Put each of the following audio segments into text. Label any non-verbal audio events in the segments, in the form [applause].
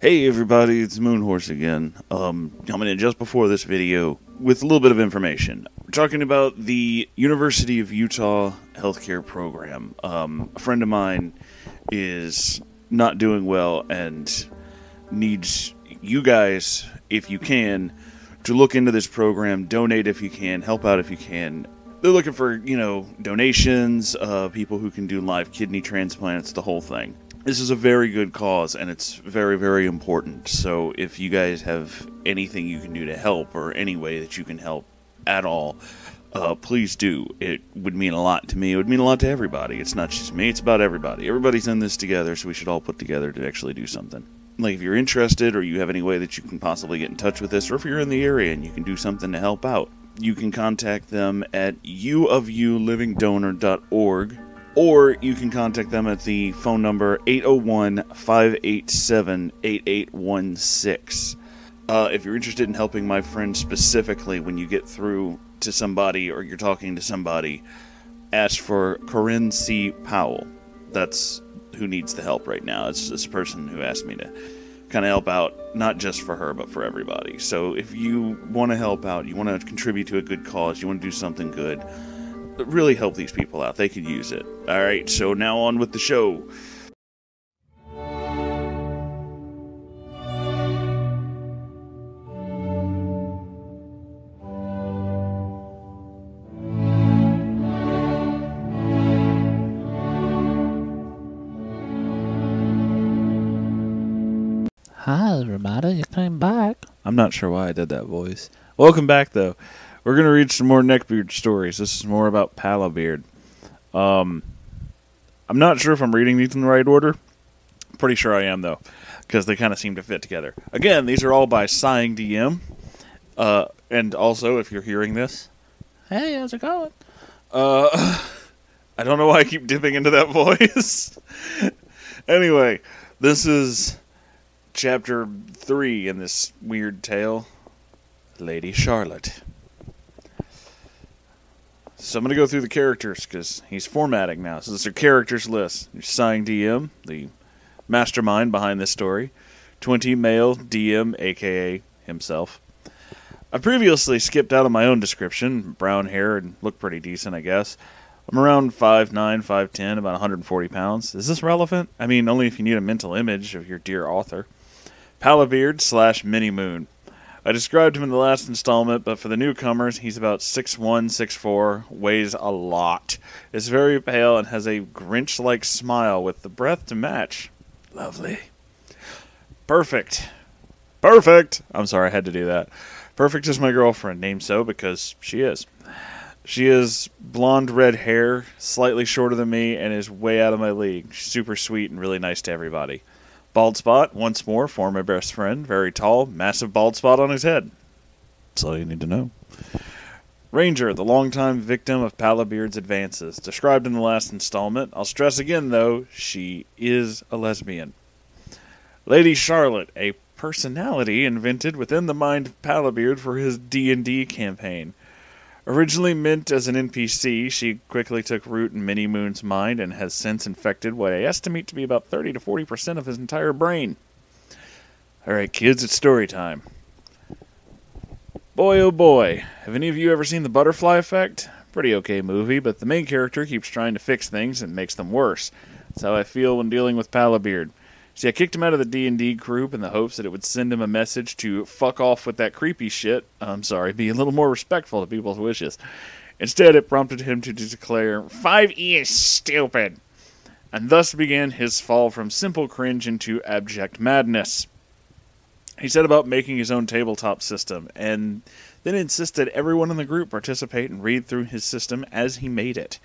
Hey everybody, it's Moonhorse again. Um, coming in just before this video with a little bit of information. We're talking about the University of Utah healthcare program. Um, a friend of mine is not doing well and needs you guys, if you can, to look into this program, donate if you can, help out if you can. They're looking for, you know, donations, uh, people who can do live kidney transplants, the whole thing this is a very good cause and it's very very important. So if you guys have anything you can do to help or any way that you can help at all uh, please do. It would mean a lot to me. It would mean a lot to everybody. It's not just me. It's about everybody. Everybody's in this together so we should all put together to actually do something. Like if you're interested or you have any way that you can possibly get in touch with this or if you're in the area and you can do something to help out you can contact them at uofulivingdonor.org or you can contact them at the phone number 801 587 8816. Uh, if you're interested in helping my friend specifically when you get through to somebody or you're talking to somebody, ask for Corinne C. Powell. That's who needs the help right now. It's this person who asked me to kind of help out, not just for her, but for everybody. So if you want to help out, you want to contribute to a good cause, you want to do something good, really help these people out. They could use it. All right, so now on with the show. Hi, everybody. You came back. I'm not sure why I did that voice. Welcome back, though. We're gonna read some more neckbeard stories. This is more about Palabeard. Um, I'm not sure if I'm reading these in the right order. Pretty sure I am though, because they kind of seem to fit together. Again, these are all by Sighing DM. Uh, and also, if you're hearing this, Hey, how's it going? uh, [laughs] I don't know why I keep dipping into that [laughs] voice. anyway, this is chapter three in this weird tale. Lady Charlotte. So I'm going to go through the characters because he's formatting now. So this is characters list. You're DM, the mastermind behind this story. 20 male DM, aka himself. I previously skipped out on my own description. Brown hair and look pretty decent, I guess. I'm around 5'9, 5'10, about 140 pounds. Is this relevant? I mean, only if you need a mental image of your dear author. Palabeard slash Mini Moon. I described him in the last installment, but for the newcomers, he's about 6'1, 6'4, weighs a lot, is very pale, and has a Grinch like smile with the breath to match. Lovely. Perfect. Perfect! I'm sorry, I had to do that. Perfect is my girlfriend, named so because she is. She is blonde red hair, slightly shorter than me, and is way out of my league. She's super sweet and really nice to everybody. Bald spot, once more, former best friend, very tall, massive bald spot on his head. That's all you need to know. Ranger, the longtime victim of Palabeard's advances. Described in the last installment. I'll stress again, though, she is a lesbian. Lady Charlotte, a personality invented within the mind of Palabeard for his D&D campaign. Originally meant as an NPC, she quickly took root in Mini Moon's mind and has since infected what I estimate to be about 30 to 40% of his entire brain. Alright, kids, it's story time. Boy, oh boy, have any of you ever seen The Butterfly Effect? Pretty okay movie, but the main character keeps trying to fix things and makes them worse. That's how I feel when dealing with Palabeard. See, I kicked him out of the D&D group in the hopes that it would send him a message to fuck off with that creepy shit. I'm sorry, be a little more respectful to people's wishes. Instead, it prompted him to declare, 5e is stupid, and thus began his fall from simple cringe into abject madness. He set about making his own tabletop system, and then insisted everyone in the group participate and read through his system as he made it.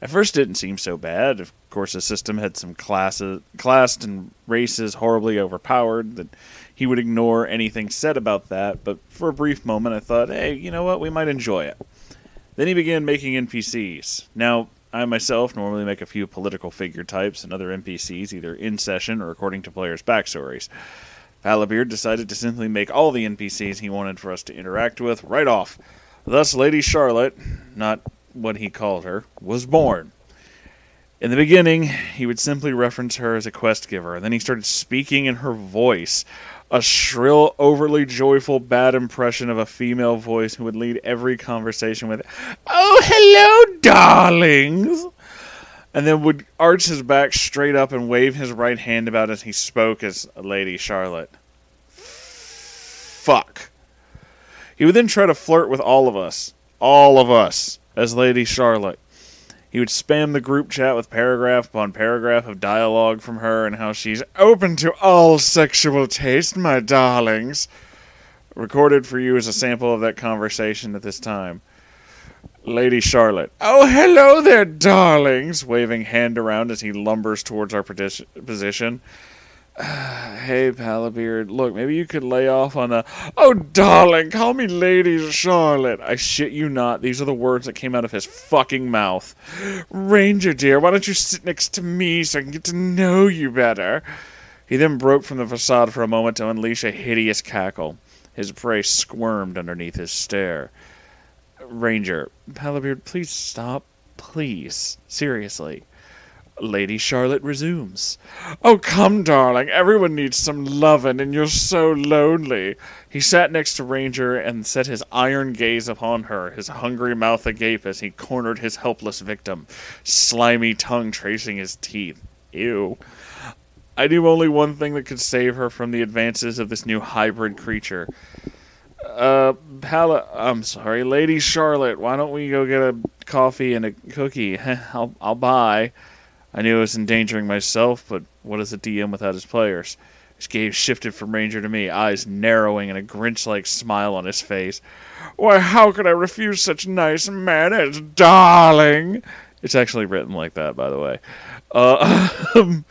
At first, it didn't seem so bad. Of course, the system had some classes, classed and races horribly overpowered. That he would ignore anything said about that. But for a brief moment, I thought, hey, you know what? We might enjoy it. Then he began making NPCs. Now, I myself normally make a few political figure types and other NPCs, either in session or according to players' backstories. Palabeard decided to simply make all the NPCs he wanted for us to interact with right off. Thus, Lady Charlotte, not what he called her, was born. In the beginning, he would simply reference her as a quest giver, and then he started speaking in her voice, a shrill, overly joyful, bad impression of a female voice who would lead every conversation with, Oh, hello, darlings! And then would arch his back straight up and wave his right hand about as he spoke as Lady Charlotte. Fuck. He would then try to flirt with all of us, all of us, as Lady Charlotte. He would spam the group chat with paragraph upon paragraph of dialogue from her and how she's open to all sexual taste, my darlings. Recorded for you as a sample of that conversation at this time. Lady Charlotte. Oh, hello there, darlings! Waving hand around as he lumbers towards our position. [sighs] hey, Palabeard, look, maybe you could lay off on the. Oh, darling, call me Lady Charlotte. I shit you not. These are the words that came out of his fucking mouth. Ranger, dear, why don't you sit next to me so I can get to know you better? He then broke from the facade for a moment to unleash a hideous cackle. His prey squirmed underneath his stare. Ranger, Palabeard, please stop. Please. Seriously. Lady Charlotte resumes. Oh, come, darling. Everyone needs some lovin', and you're so lonely. He sat next to Ranger and set his iron gaze upon her, his hungry mouth agape as he cornered his helpless victim, slimy tongue tracing his teeth. Ew. I knew only one thing that could save her from the advances of this new hybrid creature. Uh, Pala, I'm sorry, Lady Charlotte. Why don't we go get a coffee and a cookie? [laughs] I'll, I'll buy. I knew I was endangering myself, but what is a DM without his players? His gaze shifted from Ranger to me, eyes narrowing and a Grinch like smile on his face. Why, how could I refuse such nice manners, darling? It's actually written like that, by the way. Uh, [laughs]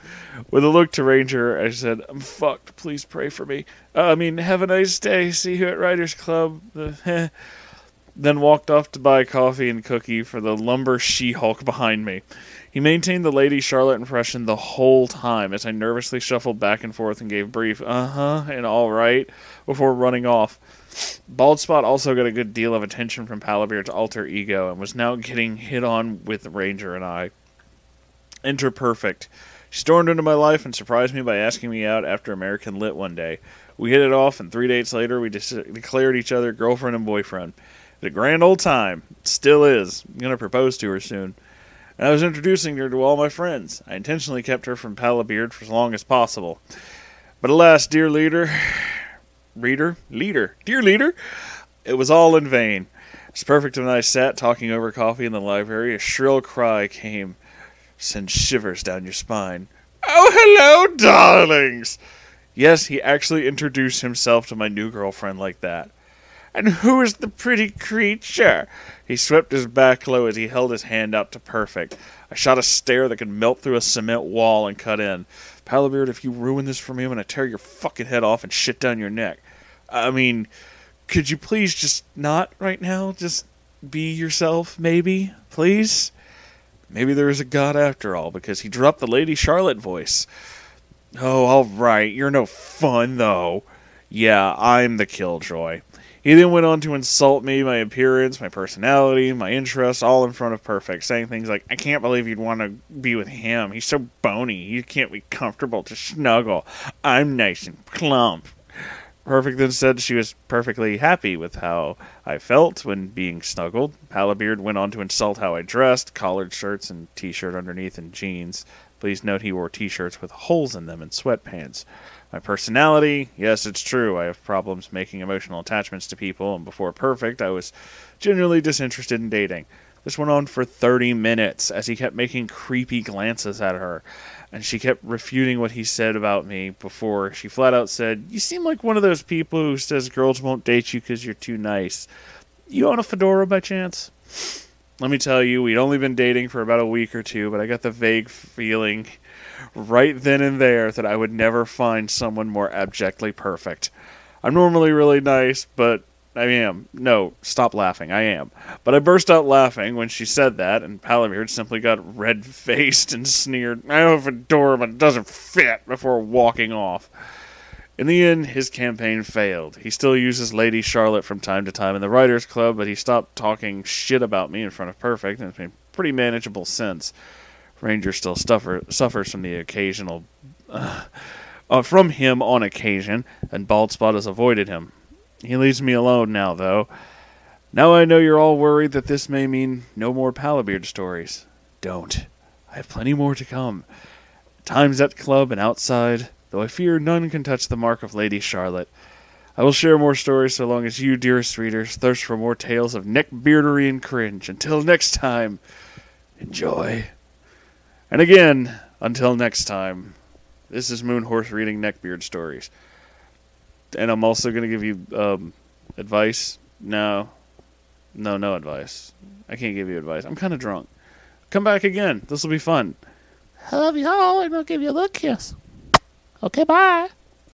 with a look to Ranger, I said, I'm fucked. Please pray for me. Uh, I mean, have a nice day. See you at Writers Club. then walked off to buy coffee and cookie for the lumber She Hulk behind me. He maintained the Lady Charlotte impression the whole time as I nervously shuffled back and forth and gave brief uh huh and all right before running off. Bald Spot also got a good deal of attention from Palabeard's alter ego and was now getting hit on with Ranger and I. Enter Perfect. She stormed into my life and surprised me by asking me out after American Lit one day. We hit it off, and three dates later, we declared each other girlfriend and boyfriend. A grand old time. Still is. I'm going to propose to her soon and I was introducing her to all my friends. I intentionally kept her from Palabeard for as long as possible. But alas, dear leader, [sighs] reader, leader, dear leader, it was all in vain. As Perfect and I sat talking over coffee in the library, a shrill cry came, send shivers down your spine. Oh, hello, darlings! Yes, he actually introduced himself to my new girlfriend like that. And who is the pretty creature? He swept his back low as he held his hand out to Perfect. I shot a stare that could melt through a cement wall and cut in. Palabeard, if you ruin this for me, I'm going to tear your fucking head off and shit down your neck. I mean, could you please just not right now? Just be yourself, maybe? Please? Maybe there is a God after all, because he dropped the Lady Charlotte voice. Oh, all right. You're no fun, though. Yeah, I'm the killjoy. He then went on to insult me, my appearance, my personality, my interests, all in front of Perfect, saying things like, I can't believe you'd want to be with him. He's so bony. You can't be comfortable to snuggle. I'm nice and plump. Perfect then said she was perfectly happy with how I felt when being snuggled. Palabeard went on to insult how I dressed, collared shirts and t shirt underneath and jeans. Please note he wore t shirts with holes in them and sweatpants. My personality, yes, it's true. I have problems making emotional attachments to people, and before perfect, I was genuinely disinterested in dating. This went on for 30 minutes as he kept making creepy glances at her, and she kept refuting what he said about me before she flat out said, You seem like one of those people who says girls won't date you because you're too nice. You own a fedora by chance? Let me tell you, we'd only been dating for about a week or two, but I got the vague feeling right then and there that I would never find someone more abjectly perfect. I'm normally really nice, but I am. No, stop laughing. I am. But I burst out laughing when she said that, and Palabeard simply got red faced and sneered, I have a door, but it doesn't fit, before walking off. In the end, his campaign failed. He still uses Lady Charlotte from time to time in the Writers Club, but he stopped talking shit about me in front of Perfect, and it's been pretty manageable since. Ranger still suffer, suffers from the occasional. Uh, uh, from him on occasion, and Bald has avoided him. He leaves me alone now, though. Now I know you're all worried that this may mean no more Palabeard stories. Don't. I have plenty more to come. Times at club and outside, though I fear none can touch the mark of Lady Charlotte. I will share more stories so long as you, dearest readers, thirst for more tales of neckbeardery and cringe. Until next time, enjoy. And again, until next time, this is Moonhorse reading neckbeard stories. And I'm also going to give you um, advice. No, no, no advice. I can't give you advice. I'm kind of drunk. Come back again. This will be fun. I love you all, and I'll give you a little kiss. Okay, bye.